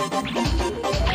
どどどっち?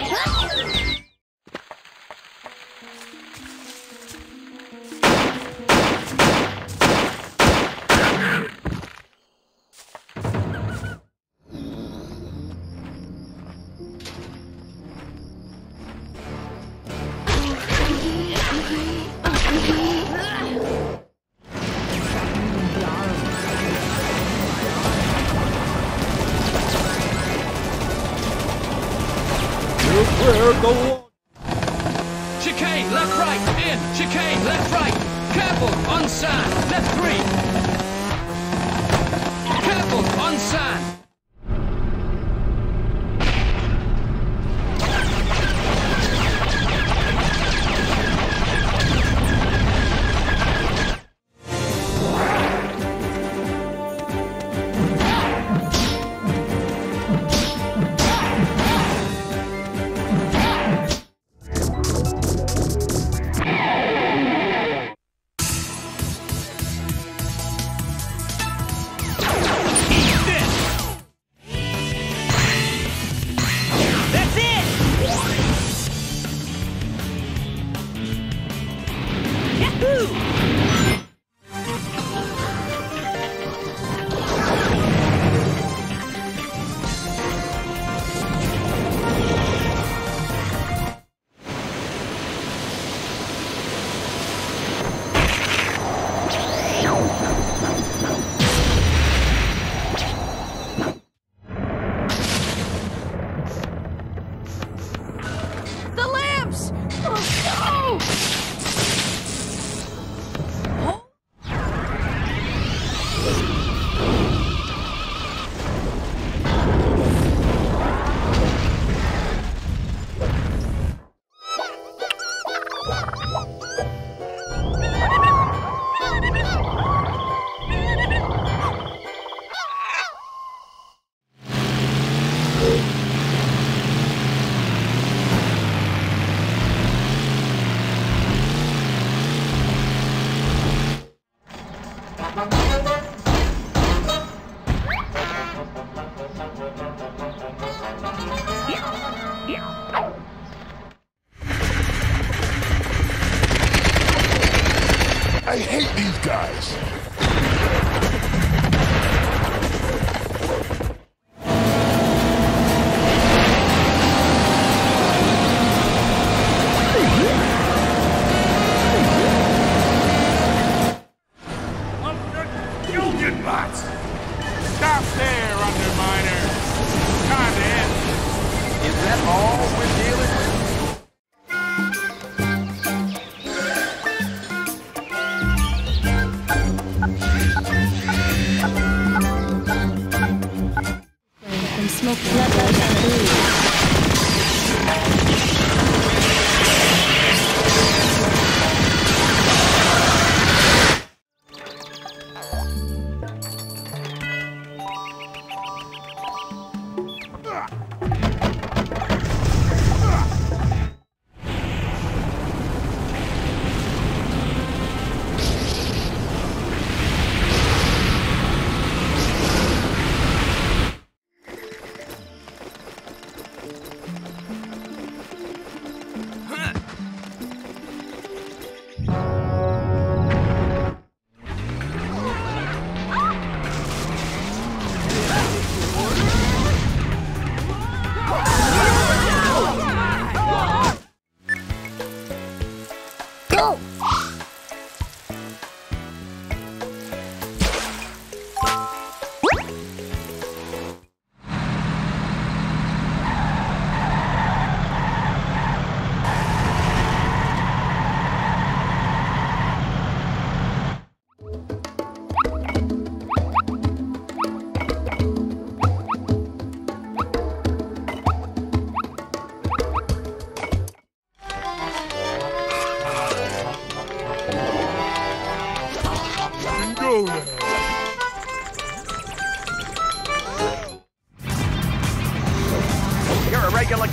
Go!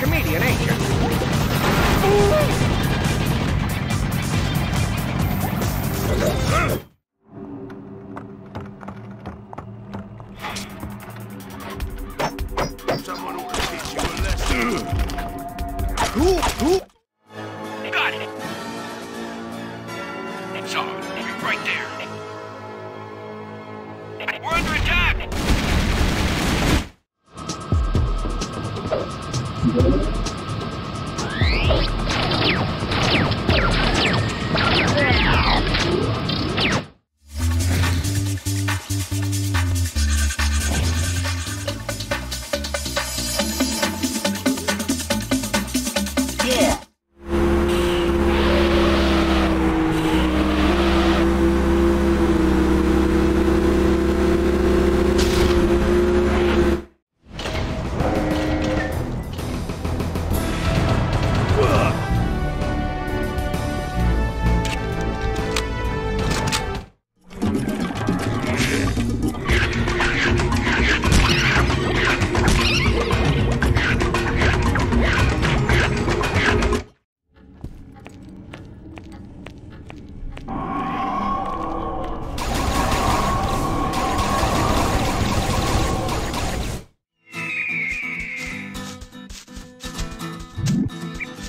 comedian, ain't you? Someone ought to teach you a lesson.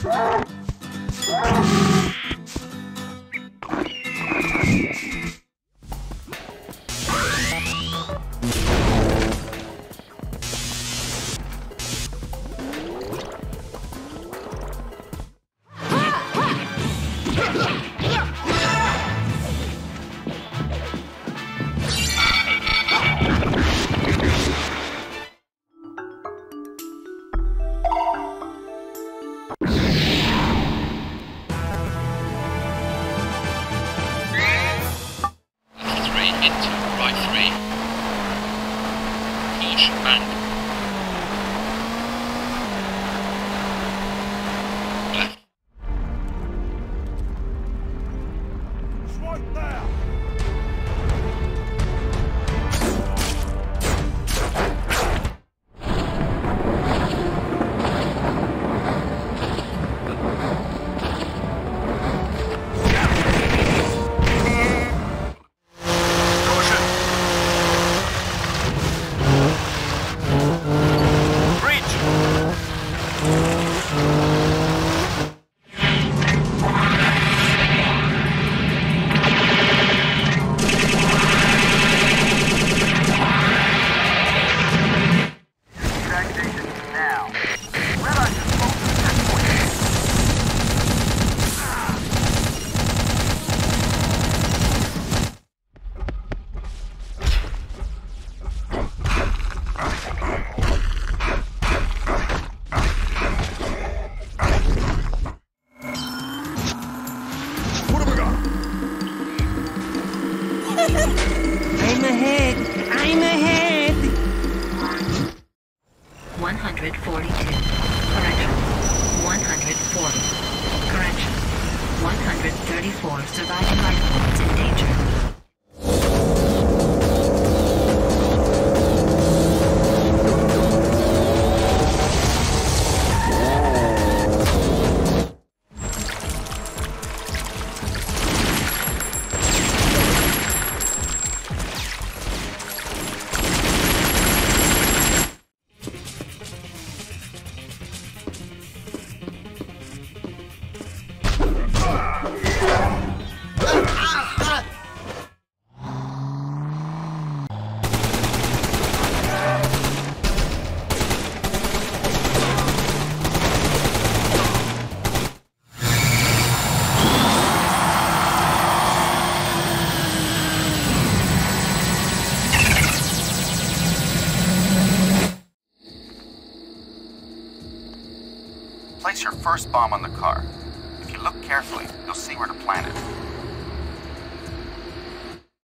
Ah! Into right three. Caution bank. Your first bomb on the car. If you look carefully, you'll see where to plant it.